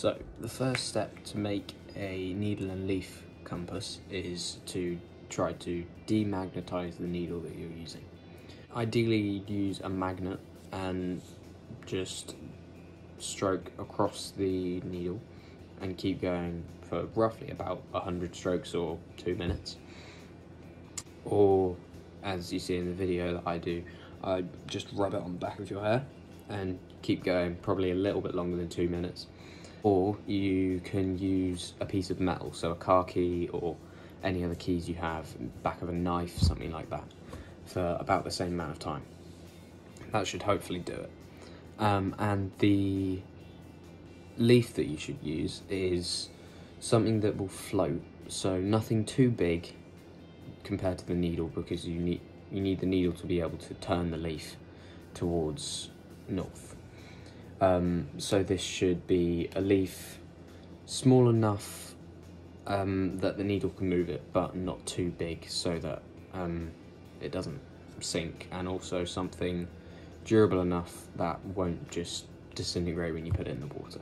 So, the first step to make a needle and leaf compass is to try to demagnetize the needle that you're using. Ideally, you'd use a magnet and just stroke across the needle and keep going for roughly about 100 strokes or two minutes. Or, as you see in the video that I do, I just rub it on the back of your hair and keep going probably a little bit longer than two minutes. Or you can use a piece of metal, so a car key or any other keys you have, back of a knife, something like that, for about the same amount of time. That should hopefully do it. Um, and the leaf that you should use is something that will float, so nothing too big compared to the needle because you need you need the needle to be able to turn the leaf towards north. Um, so this should be a leaf small enough um, that the needle can move it, but not too big so that um, it doesn't sink, and also something durable enough that won't just disintegrate when you put it in the water.